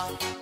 아.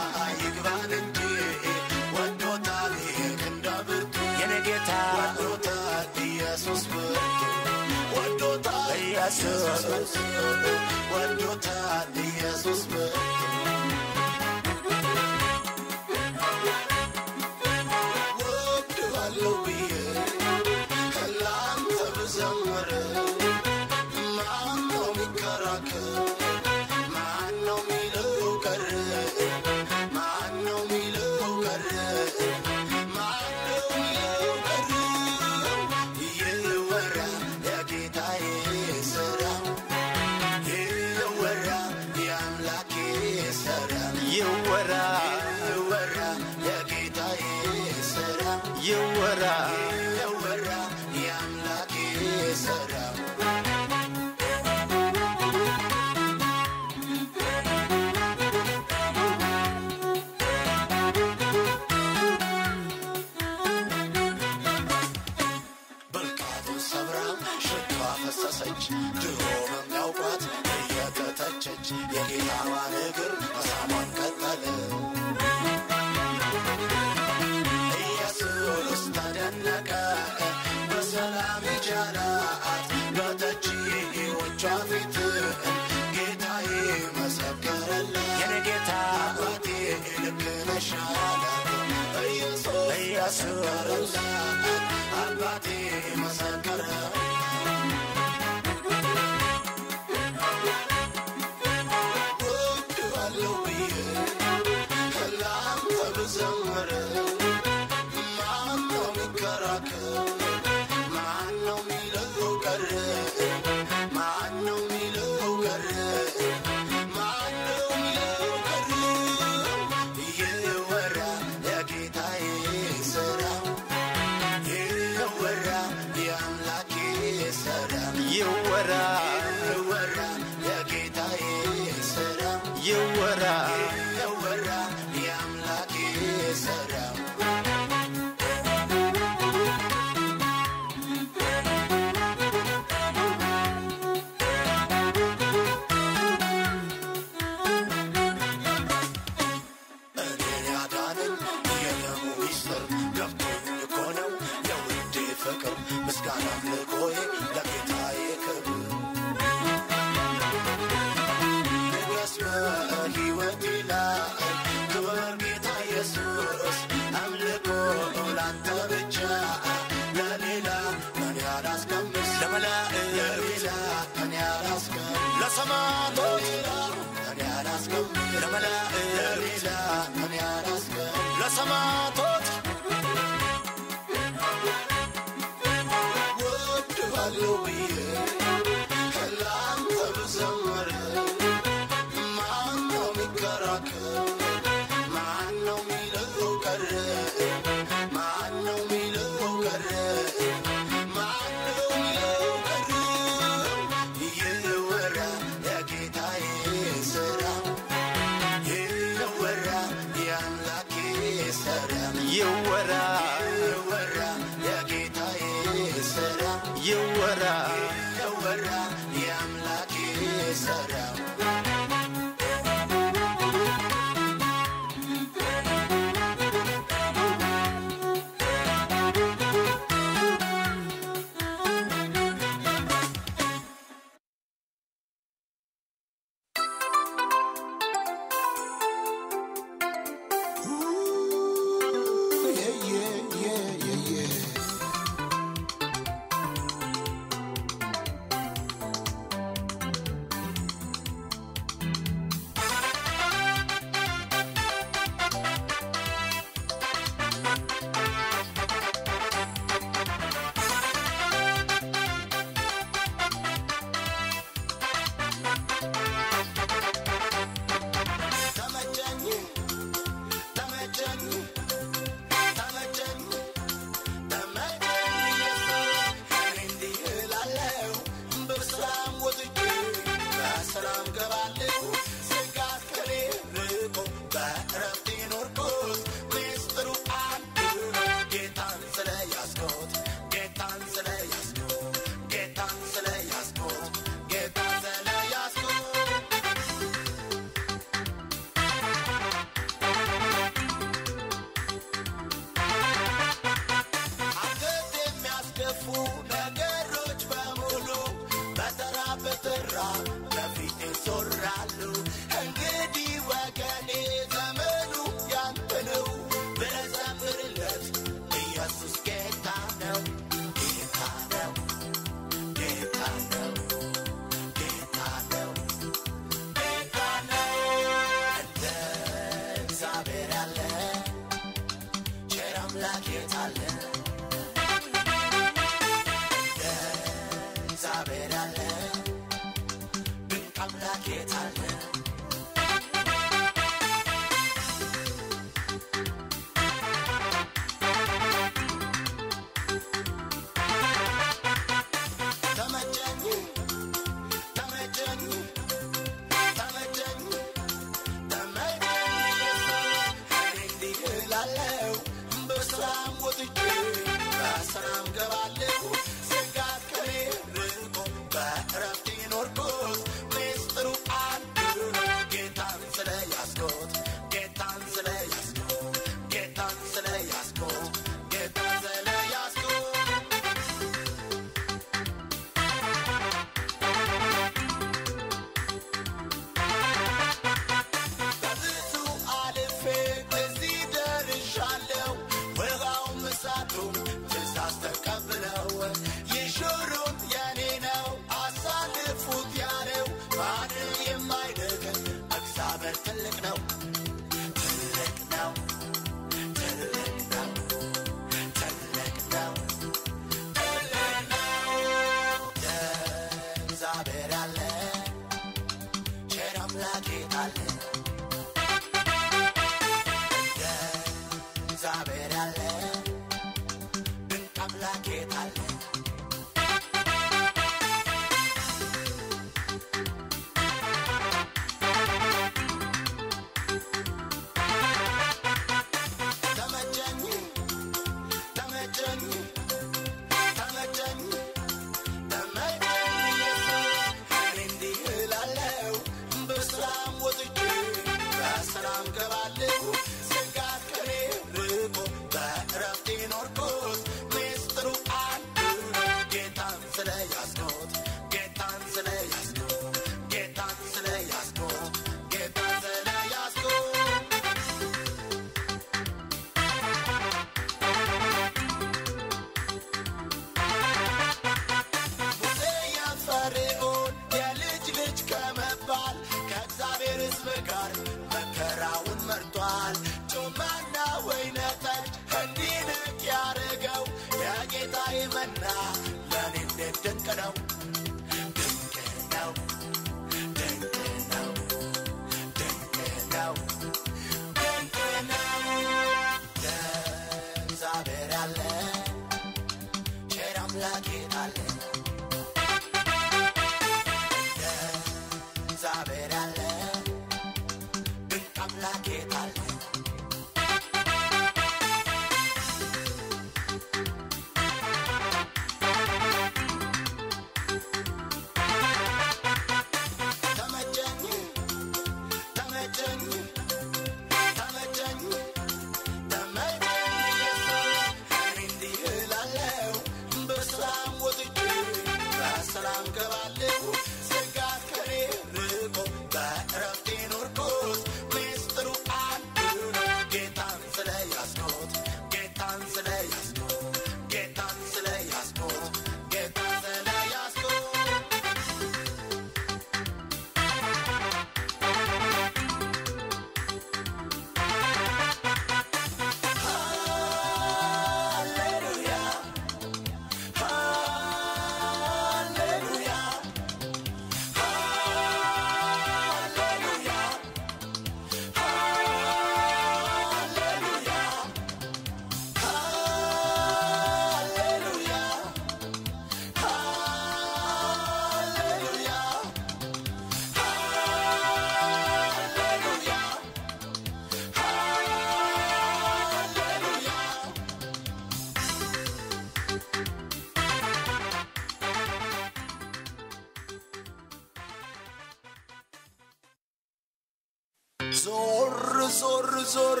ዞር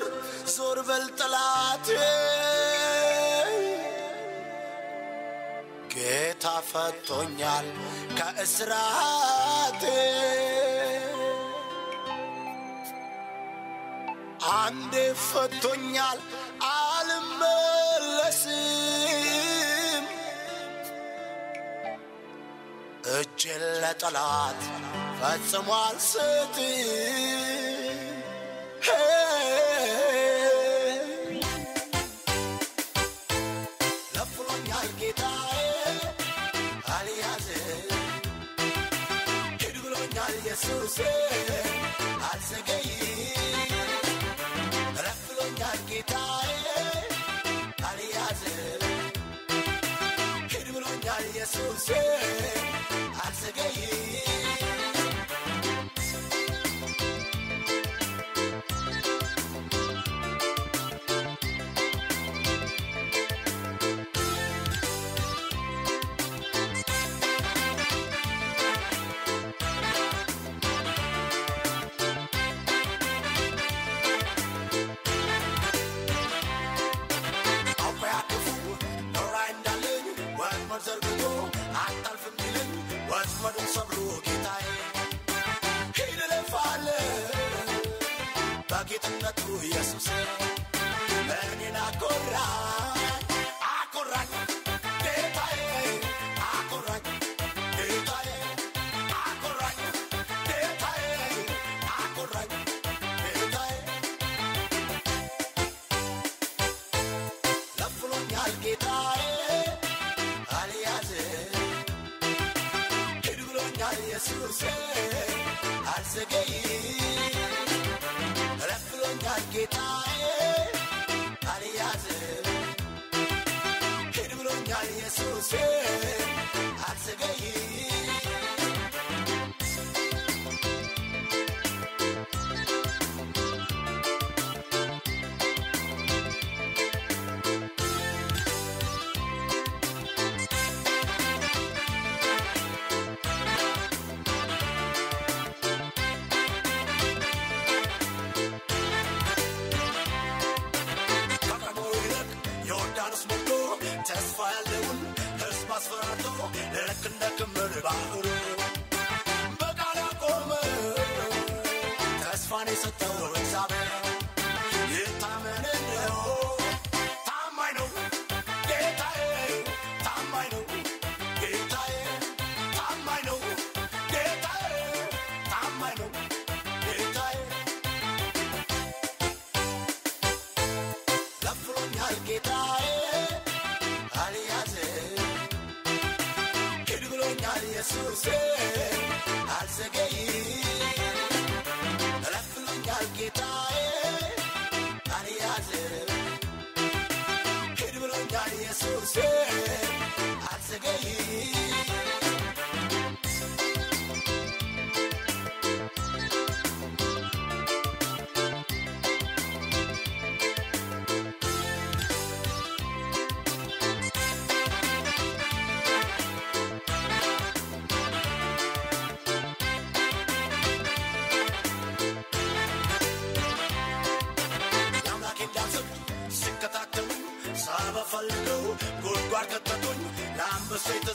ዞር በል ጠላቴ። ጌታ ፈቶኛል ከእስራቴ። አንዴ ፈቶኛል አልመለስም። እጄን ለጠላት ፈጽሟል አልሰጥም። Jesus, yeah.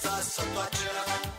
Sasapatya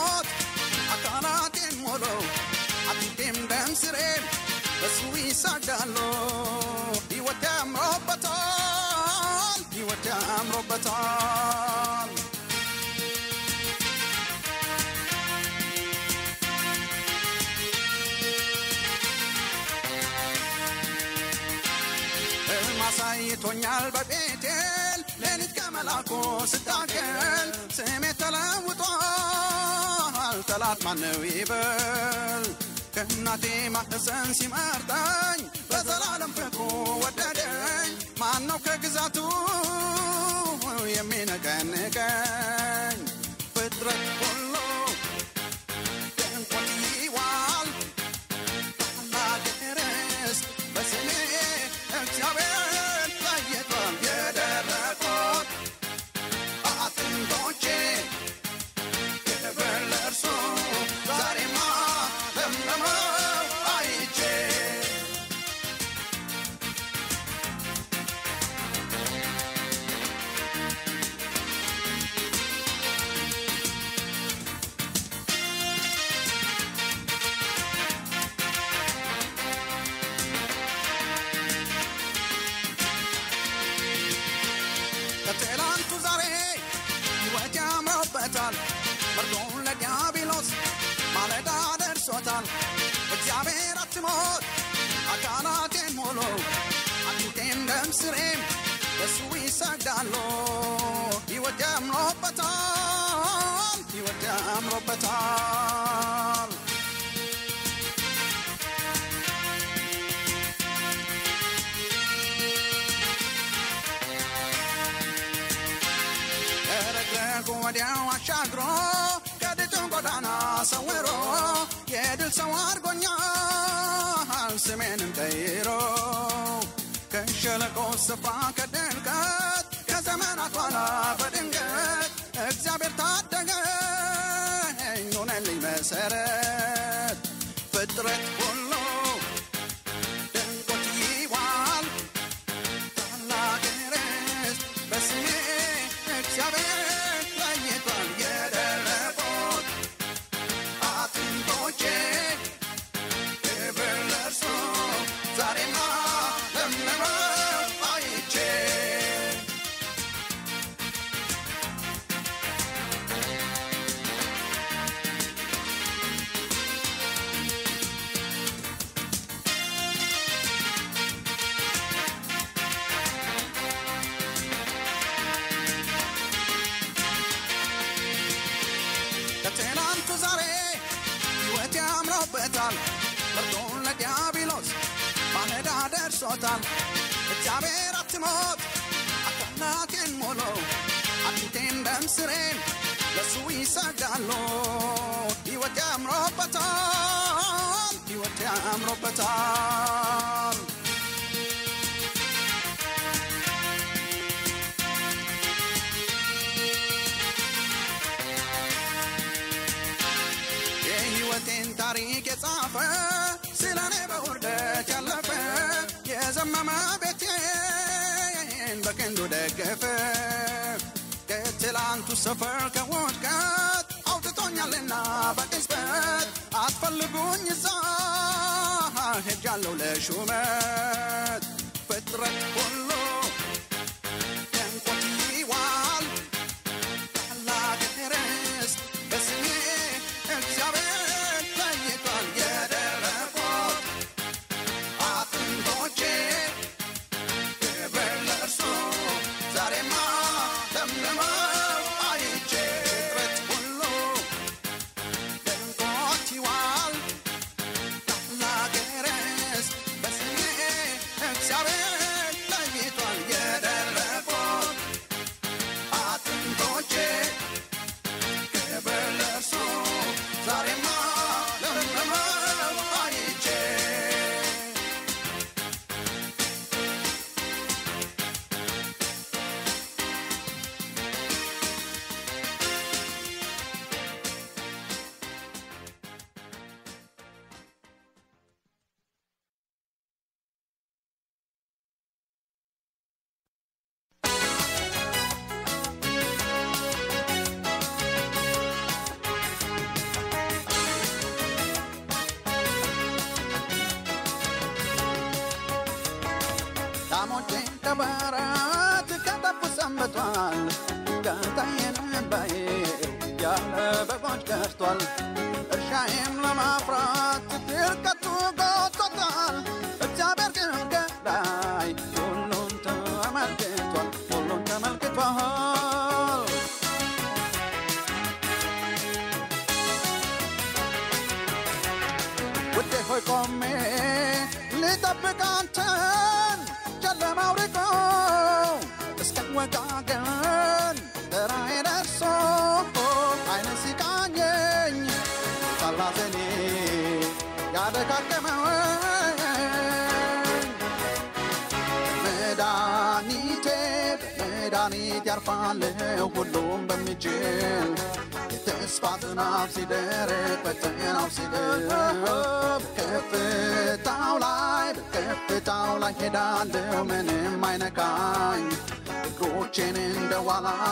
አትሞት አካላቴን ሞሎ አጥንቴም ደም ስሬም በሱ ይሳዳሉ ሕይወት ያምሮበታል ሕይወት ያምሮበታል ሕልም አሳይቶኛል በቤቴል ሌሊት ከመላኩ ስታገል ስሜ ተለውጧል። ጠላት ማነው ይበል? ከእናቴ ማህፀን ሲመርጠኝ በዘላለም ፍቅሩ ወደደኝ። ማነው ከግዛቱ? የሚነቀንቀኝ በሱ ይሰግዳሉ ሕይወት ያምሮበታል ሕይወት ያምሮበታል ከረግረጉ ወዲያው አሻግሮ ከድጡን ጎዳና ሰውሮ የድል ሰው አድርጎኛል ስሜንም ቀይሮ ከሸለቆ ስፍራ ከድልቀት ከዘመናት ኋላ በድንገት እግዚአብሔር ታደገኝ ሆነልኝ መሰረት ስሬን ለሱ ይሰግዳሉ ሕይወት ያምሮበታል ሕይወት ያምሮበታል የሕይወቴን ታሪክ የጻፈ ስለ እኔ በውርደት ያለፈ የዘመመ ቤቴን በክንዱ ደገፈ ከትላንቱ ሰፈር ከውድቀት አውጥቶኛልና በቅጽበት አትፈልጉኝ እዛ ሄጃለሁ ለሹመት። ፍጥረት ሁሉ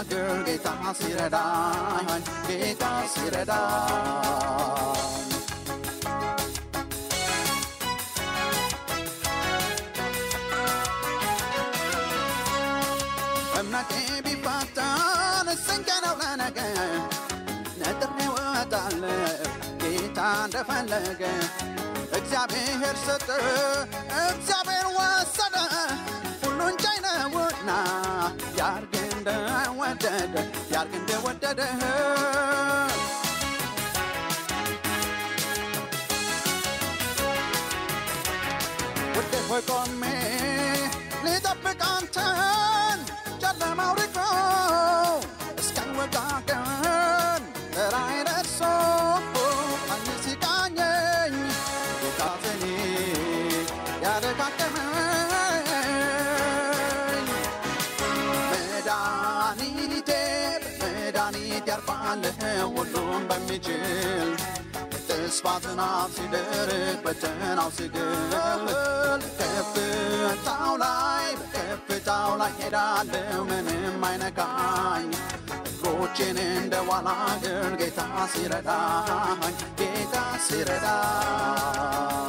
እግር ጌታ ሲረዳኝ ጌታ ሲረዳኝ እምነቴ ቢፈተን ስንቅ ነው ለነገ ነጥሬ እወጣለሁ ጌታ እንደፈለገ እግዚአብሔር ሰጠ ያርግ እንደወደደ በሚችል ተስፋ ሲደርቅ በጨናው ሲግል ከፍታው ላይ በከፍታው ላይ ሄዳለሁ ምንም አይነካኝ እግሮቼን እንደ ዋላ እግር ጌታ ሲረዳኝ ጌታ ሲረዳኝ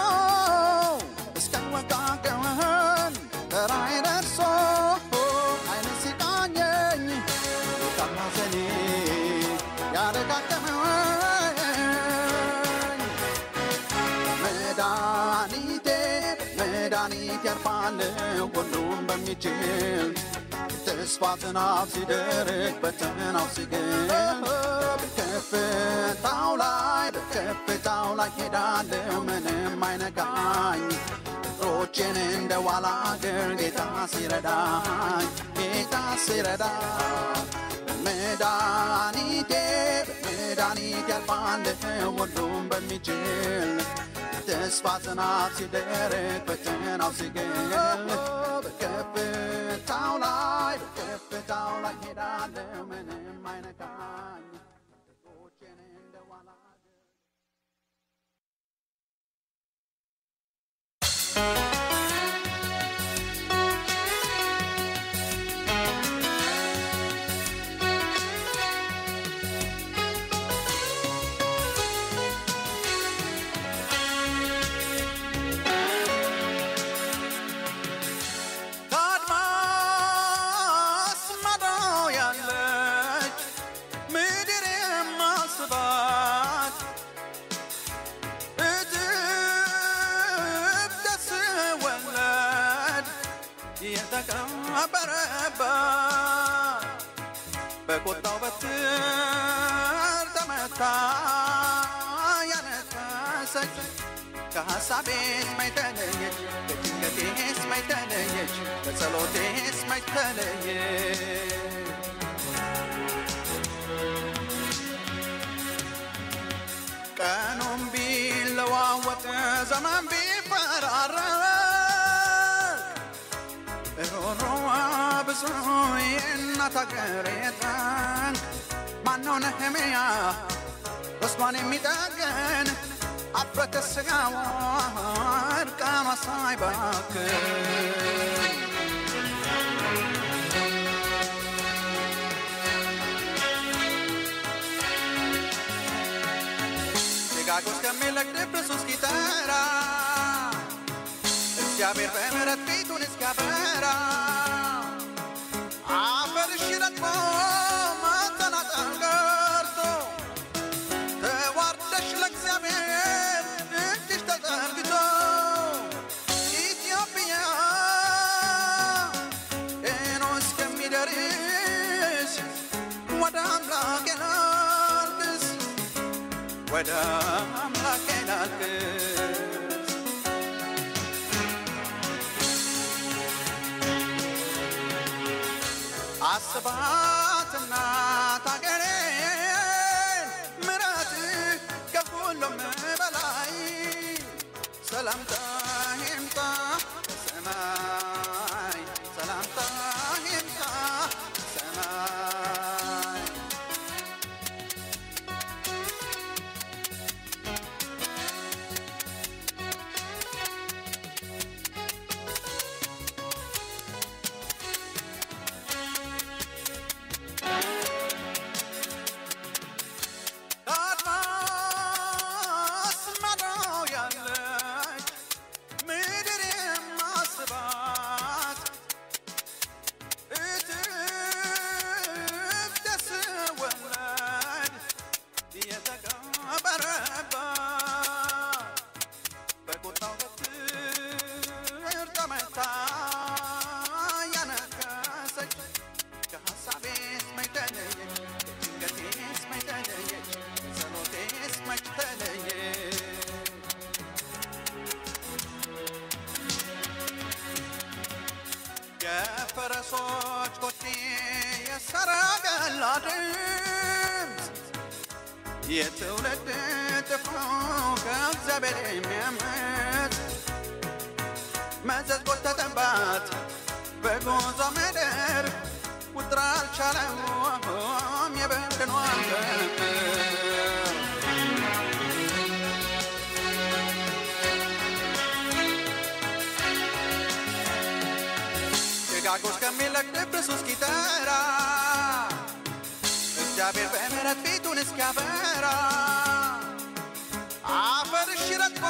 ሁሉም በሚችል ተስፋ ዝናብ ሲደርቅ በተናው ሲግል በከፍታው ላይ በከፍታው ላይ ሄዳለሁ ምንም አይነካኝ። እግሮቼን እንደ ዋላ እግር ጌታ ሲረዳኝ ጌታ ሲረዳኝ መድኃኒቴ መድኃኒት ያልፋል ሁሉም በሚችል ተስፋ ዝናብ ሲደርቅ በተናው ሲግል በከፍታው ላይ በከፍታው ላይ ሄዳለሁ ምንም አይነካኝ እግሮቼን እንደ ዋላ እግር የተቀበረባት በቁጣው በትር ተመታ ያነከሰች ከሐሳቤስ መች ተለየች ከጭንቀቴስ መች ተለየች ከጸሎቴስ መች ተለየች ቀኑም ቢለዋወጥ ዘመን ቢፈራረቅ ሮሮዋ ብዙ የእናት አገር የጠንቅ ማነው ነህምያ ተስፋን የሚጠገን አፍረተ ስጋዋ እርቃኗ ሳይባክን ደጋግ እስከሚለቅ ድብሱ እስኪጠራ እግዚአብሔር በምሕረት ፊቱን እስኪያበራ አፈርሽ ረግፎ ማጠናጠን ቀርቶ ተዋርደሽ ለእግዚአብሔር እጅሽ ተዘርግቶ ኢትዮጵያ ቀኑ እስከሚደርስ ወደ አምላኬ ላልቅስ ወደ አስባትና ታገሬን ምረት ከሁሉም በላይ ሰላምታ ቁጥር አልቻለውም የበድኗን ክምር ደጋጎ እስከሚለቅ ድብሱ እስኪጠራ እግዚአብሔር በምሕረት ፊቱን እስኪያበራ አፈርሽ ረግፎ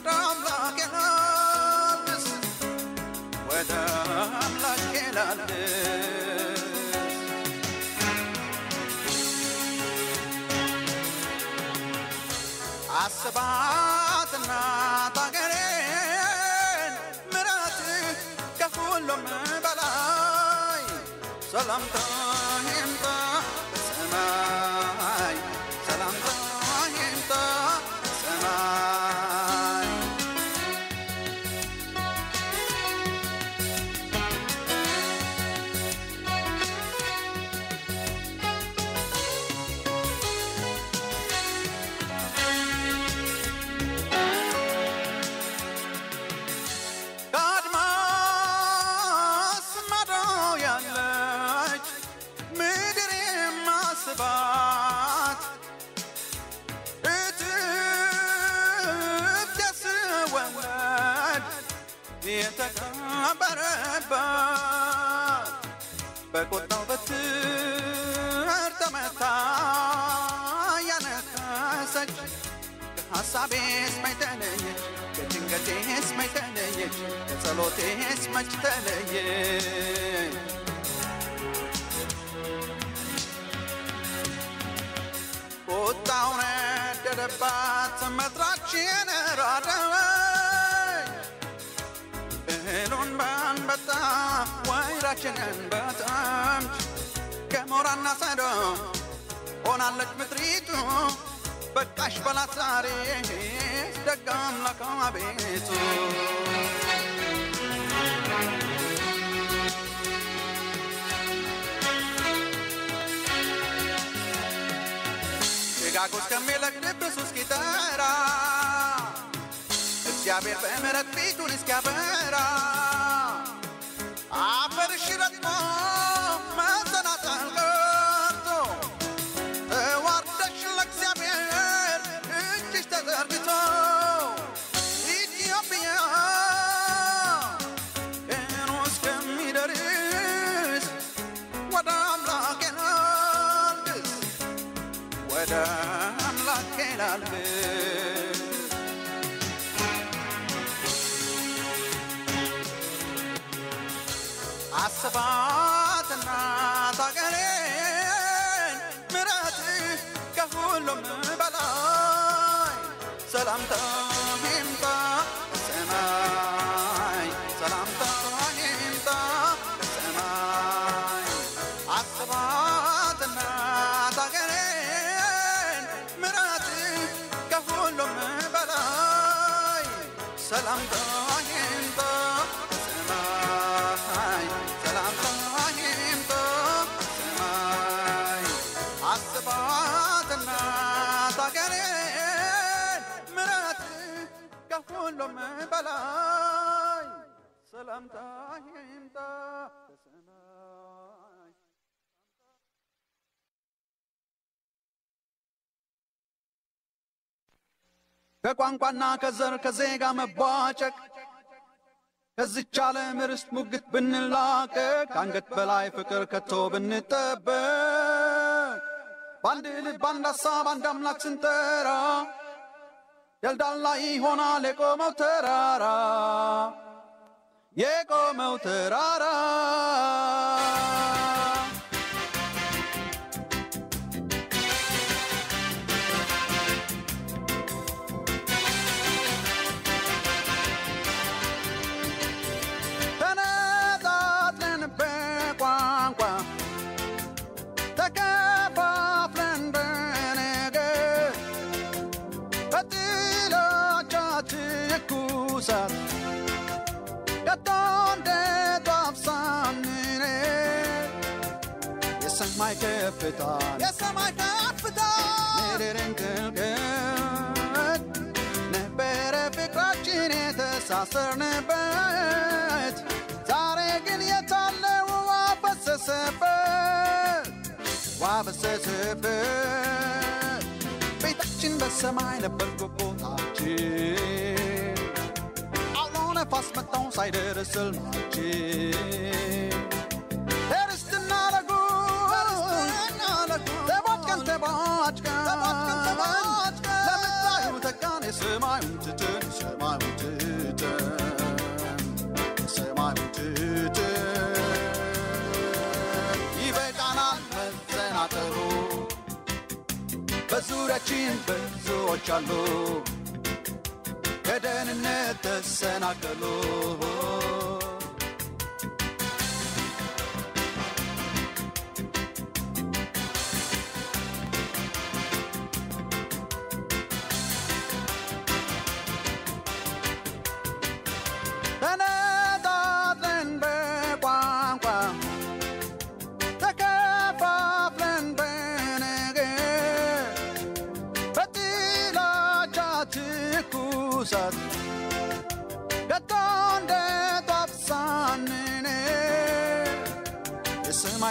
አምላክ ላልቅስ ወደ አምላክ ላልቅስ አስባትና ታገሬን ምረት ከሁሉም በላይ ሰላምታ ከሐሳቤስ መች ተለየች ከጭንቀቴስ መች ተለየች ከጸሎቴስ መች ተለየች ቁጣው ነደደ ነደደባት መጥራችን ራደወይ እህሉን በአንበጣ ወይራችንን በተምች ገሞራና ሰዶ ሆናለች ምድሪቱ በቃሽ በላት ዛሬ ደግ አምላክ አቤቱ ጭጋጉ እስከሚለቅ ልብሱ እስኪጠራ እግዚአብሔር በምሕረት ፊቱን እስኪያበራ አፈርሽ ረጥቦ sabaa በላይ ሰላምታ ይምጣ ከሰማይ ከቋንቋና ከዘር ከዜጋ መቧጨቅ ከዚች ዓለም ርስት ሙግት ብንላቀቅ ከአንገት በላይ ፍቅር ከቶ ብንጠበቅ በአንድ ልብ አንድ ሐሳብ አንድ አምላክ ስንጠራ ደልዳላ ይሆናል የቆመው ተራራ የቆመው ተራራ ከፍታ የሰማይ ከፍታ ምድርን ነበረ ፍቅራችን የተሳሰርንበት። ዛሬ ግን የታለ ውሃ ፈሰሰበት ውሃ ቤታችን በሰማይ ነበር ቦታችን አውሎ ነፋስ መጣው ሳይደርስ ሕልማችን በዙሪያችን ብዙዎች አሉ ከደህንነት ተሰናከሉ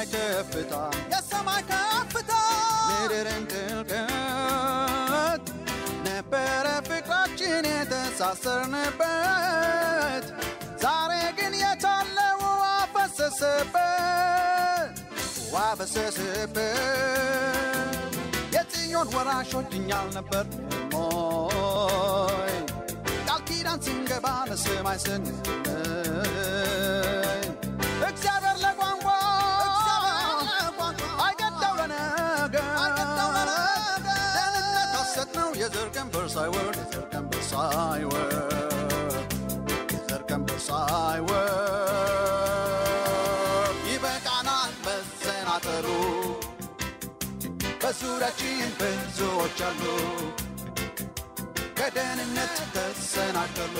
የሰማይ ከፍታ የሰማይ ከፍታ! ምድርን ጥልቀት ነበረ ፍቅራችን የተሳሰርንበት ዛሬ ግን የታለ ውሃ ፈሰሰበት ውሃ ፈሰሰበት። የጽዮን ወራሾች እኛ አልነበርንም ሞይ ቃል ኪዳን ስንገባ ለሰማይ ስንለይ እግዚአብሔር አይገዳው ለነገር ደህንነት ሐሰት ነው የዘር ቀንበር ሳይወርድ የዘር ቀንበር ሳይወርድ የዘር ቀንበር ሳይወርድ ይበቃናል መሰናጠሩ በዙሪያችን ብዙዎች አሉ ከደህንነት ተሰናከሉ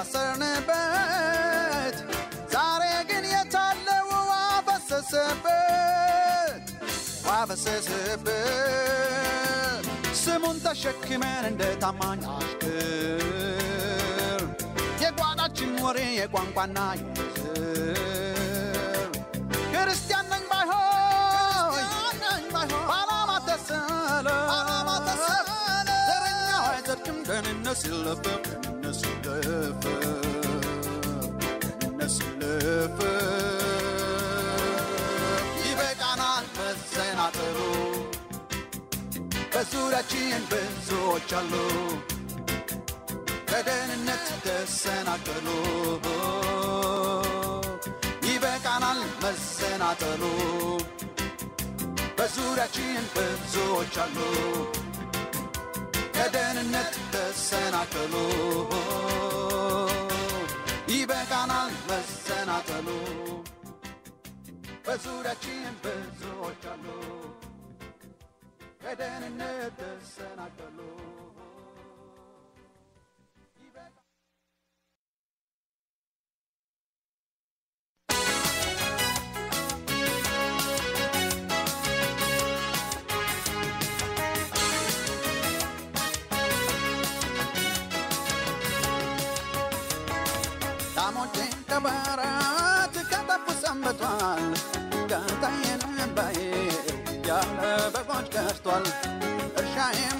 የተሳሰርንበት ዛሬ ግን የታለው ውሃ ፈሰሰበት ውሃ ፈሰሰበት። ስሙን ተሸክመን እንደ ታማኝ አሽከር የጓዳችን ወሬ የቋንቋና የዘር ክርስቲያን ነኝ ባይሆን በዓላማ ተሰለ። ዘረኛው አይጸድቅም ደህንነት ሲለፈፍ ይበቃናል መሰናጠሩ በዙሪያችን ብዙዎች አሉ በደህንነት ተሰናከሉ ይበቃናል መሰናጠሉ በዙሪያችን ብዙዎች አሉ ከደህንነት ተሰናከሉ። ይበቃናል መሰናጠሉ በዙሪያችን ብዙዎች አሉ። ከደህንነት ተሰናከሉ ከበረት ከጠፉ ሰንብቷል ገንታዬን ባዬ ያለ በጎች ከርቷል እርሻዬም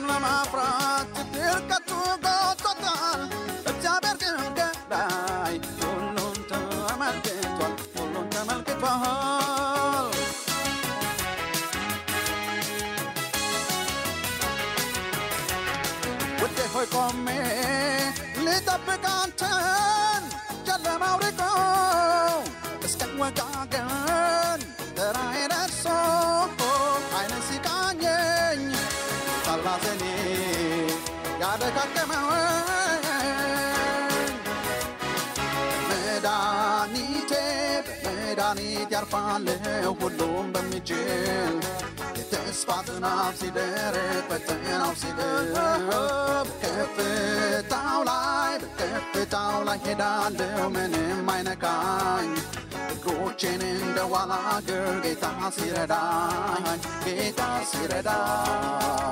ያርፋል ሁሉም በሚችል የተስፋ ዝናብ ሲደርቅ ፈተናው ሲገብ ከፍታው ላይ በከፍታው ላይ ሄዳለሁ ምንም አይነካኝ እግሮቼን እንደ ዋላ እግር ጌታ ሲረዳኝ ጌታ ሲረዳኝ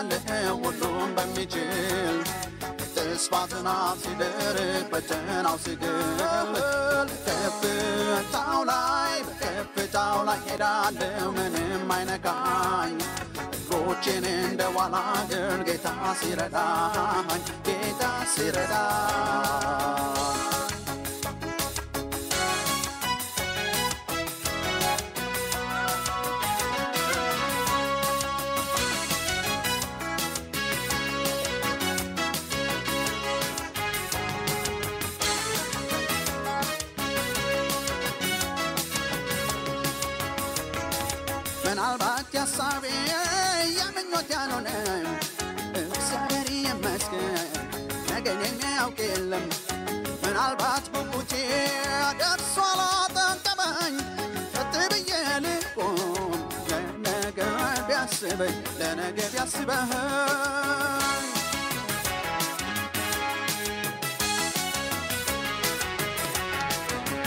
ያርፋል ሁሉም በሚችል ተስፋ ዝናብ ሲደርቅ ፈተናው ሲገል ከፍታው ላይ በከፍታው ላይ ሄዳለሁ ምንም አይነካኝ እግሮቼን እንደ ዋላ እግር ጌታ ሲረዳኝ ጌታ ሲረዳኝ ያሳቤ የምኞት ያልሆነ እግዚአብሔር ይመስገን ነገን የሚያውቅ የለም ምናልባት ጉጉቴ ደርሶ አላጠቀመኝ ቀጥ ብዬ ልቁም ለነገ ቢያስበኝ ለነገ ቢያስበኝ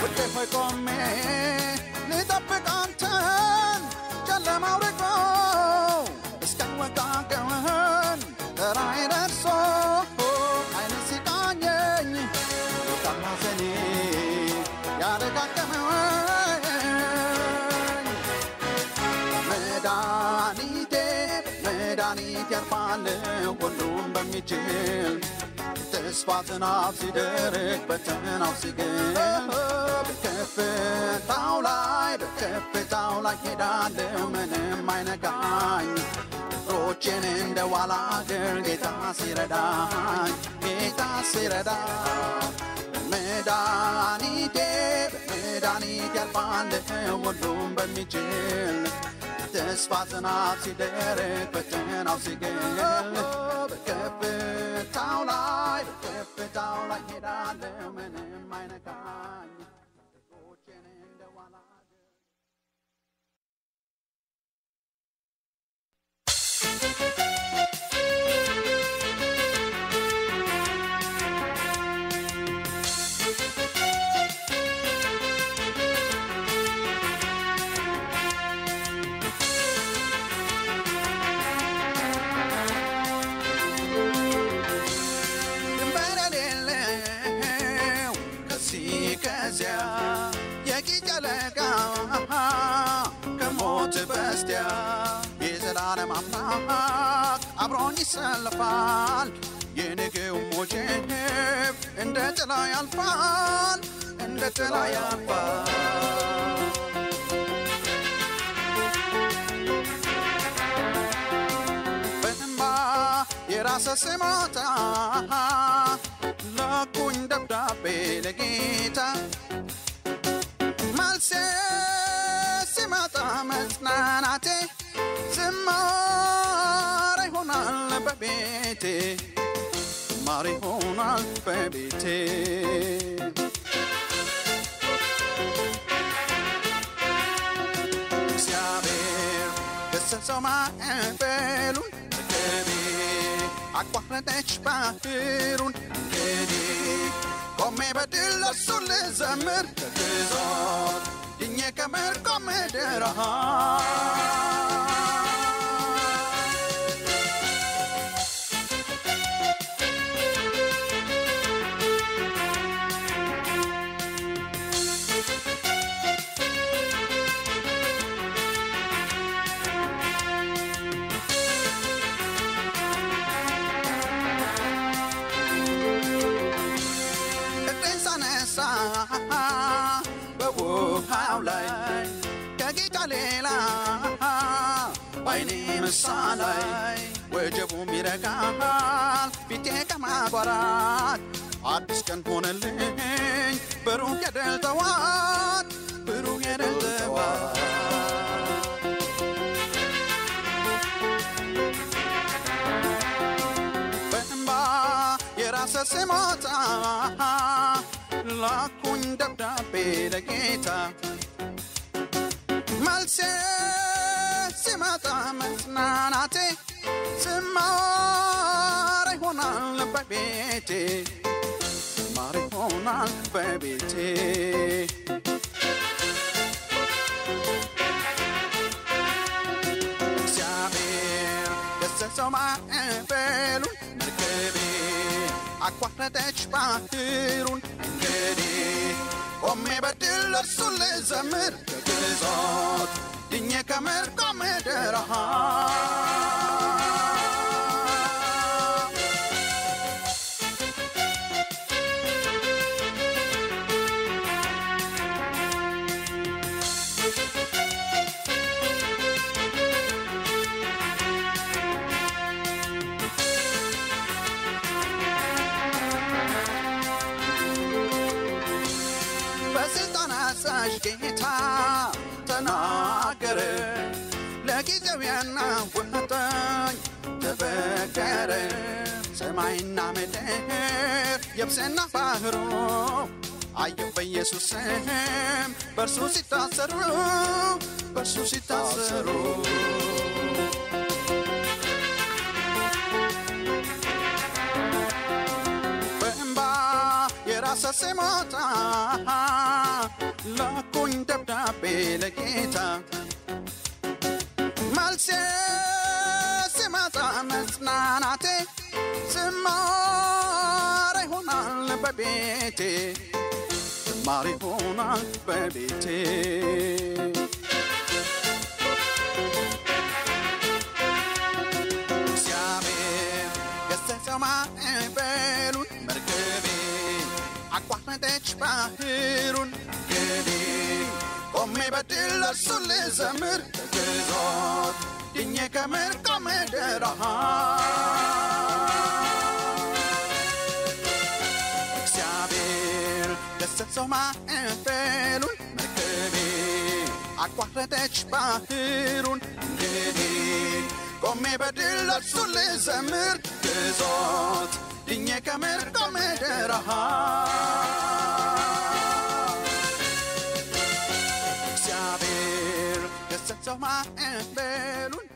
ውጭ ሆይ ቆሜ ተስፋ ዝናብ ሲደርቅ ሲግል በከፍታው ላይ በከፍታው ላይ ሄዳለሁ ምንም አይነካኝ እግሮቼን እንደ ዋላ እግር ጌታ ሲረዳኝ ጌታ ሲረዳ መድኃኒቴ በመድኃኒት ያልፋል ሁሉም በሚችል ተስፋ ዝናብ ሲደርቅ በተናው ሲግል በከፍታው ላይ በከፍታው ላይ ሄዳለሁ ምንም የራሰ ስሞታ ላኩኝ ደብዳቤ ለጌታ መልሴ ሲመጣ መጽናናቴ ዝማሬ ይሆናል በቤቴ ዝማሬ ይሆናል በቤቴ ባህሩን እንግዲህ ቆሜ በድል ለእርሱ ልዘምር ከግዞት ድኜ ከምርኮ ምድር ባይኔ ምሳላይ ወጀቡም ይረጋል ፊቴ ከማጓራት አዲስ ቀን ሆነልኝ ብሩህ የድል ጠዋት ብሩህ የድል ጠዋት በእንባ የራሰ ስሞታ ላኩኝ ደብዳቤ ለጌታ መልሴ ሲመጣ መጽናናቴ ዝማሬ ይሆናል በቤቴ ዝማሬ ይሆናል በቤቴ። እግዚአብሔር ገሰጸው ማዕበሉን መርከቤ አቋረጠች ባህሩን እንግዲህ በድል እርሱን ልዘምር muñeca me come de la አዛዥ ጌታ ተናገረ ለጊዜው ያናወጠኝ ተፈቀረ ሰማይና ምድር የብስና ባህሩ አየሁ በኢየሱስ ስም። በእርሱ ሲታሰሩ በእርሱ ሲታሰሩ። በእንባ የራሰ ስሞታ ላኩኝ ደብዳቤ ለጌታ መልሴ ሲመጣ መጽናናቴ ዝማሬ ሆናል በቤቴ ዝማሬ ሆናል በቤቴ እግዚአብሔር ገሰጸው ማዕበሉን መርከቤ አቋረጠች ባህሩን እንግዲህ ቆሜ በድል ለእርሱ ልዘምር። ከግዞት ድኜ ከምርኮ ምድር እግዚአብሔር ገሰጸው ማዕበሉን መርከቤ አቋረጠች ባህሩን። እንግዲህ ቆሜ በድል ለእርሱ ልዘምር። ግዞት ድኜ ከምርኮ ምድር ገሰጸው ማዕበሉን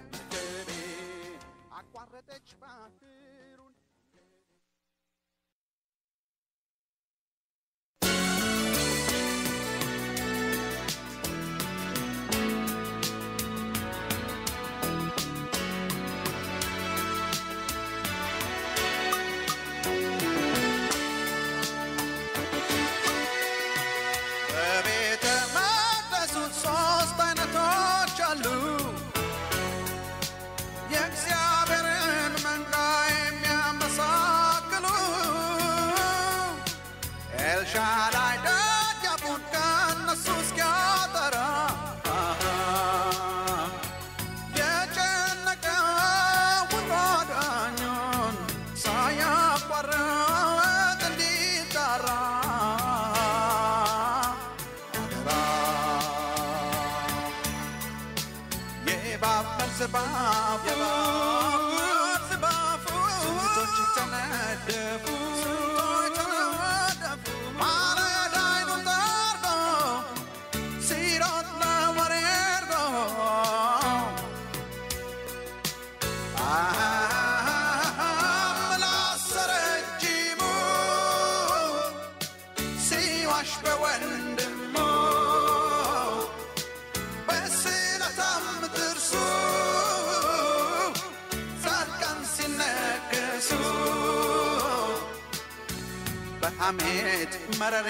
መረሬ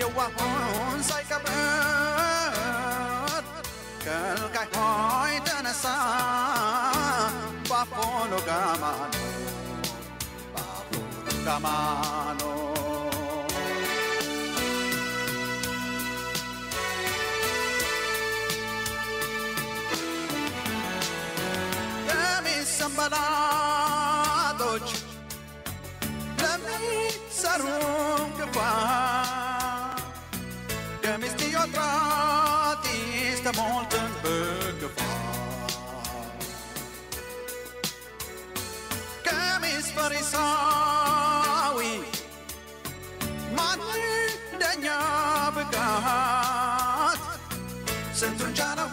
የዋሆን ሳይቀብር ከልካይ ሆይ ተነሳ ባፎኖ ጋማኖ ባፎኖ ጋማኖ ፈሪሳዊ ማን እንደኛ ብቃት? ስንቱን ቻለው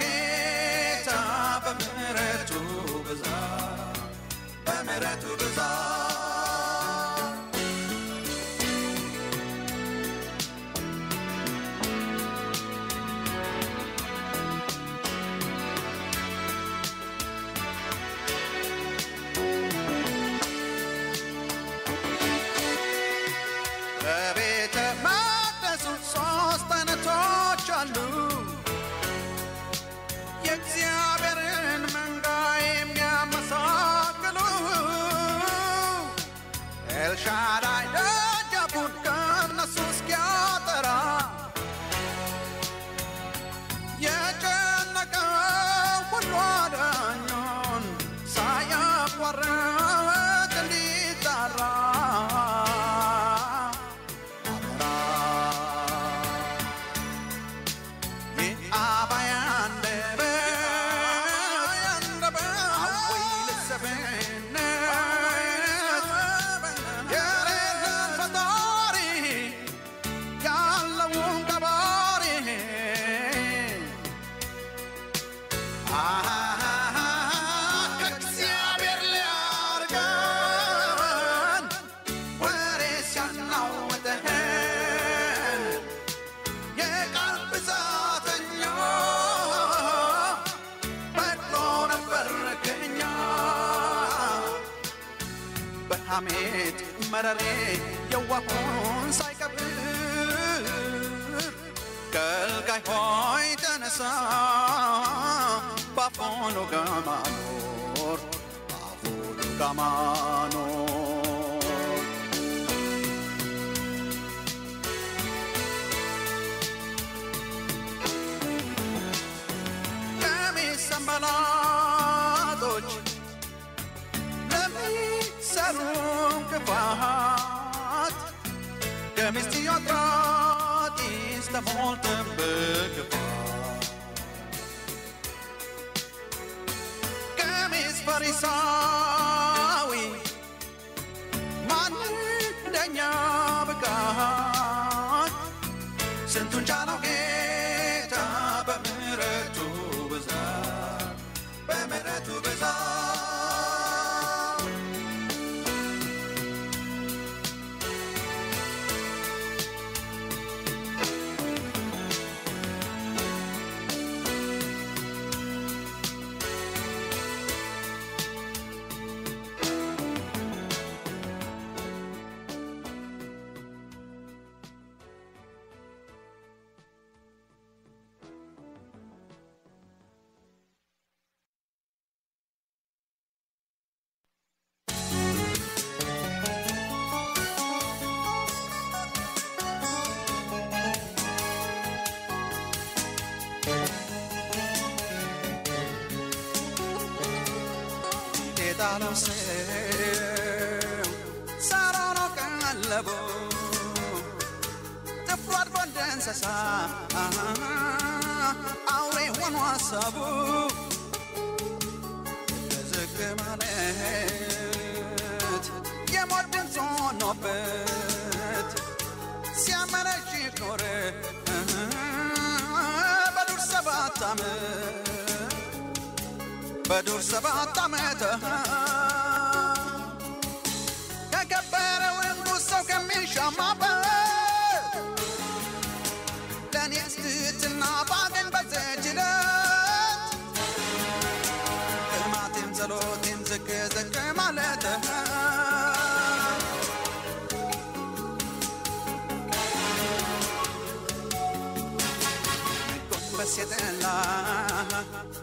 la mano. La mi samba la dolce, la mi sarun che fat, che mi stia tratti stavolta على سيم سارونك علبو تفرد بندن سسا أوري وان واسابو تزك مالت يمودن صنوبت سيامنا شيكوري بدور سبات عمت بدور سبعة عمتها የጠላ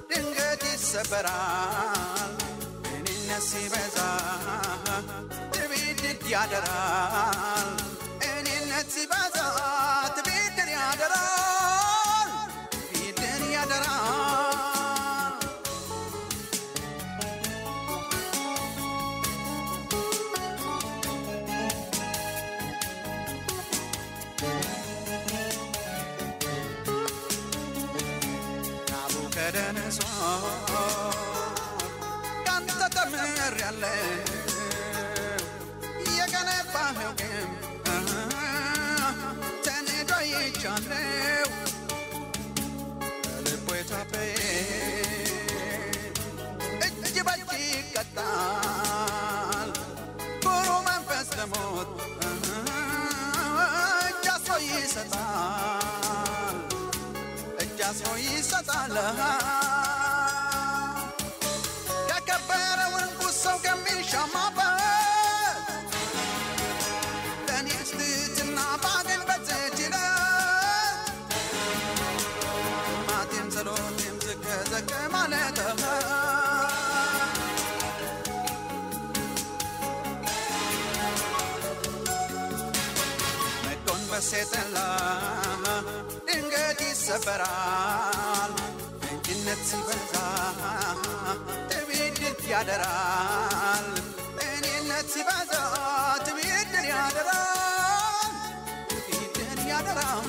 ድንገት ይሰበራል። እኔነት ሲበዛ ትቢድድ ያደራል። እኔነት ሲበዛ ይቀጣል ኩሩ መንፈስ ለሞት እጅ አስሮ ይሰጣል። እጅ አስሮ ይሰጣል የጠላ ድንገት ይሰበራል እጅነት ሲበዛ ትቢድድ ያደራል እኔነት ሲበዛ ትቢድን ያደራል ትቢድን ያደራል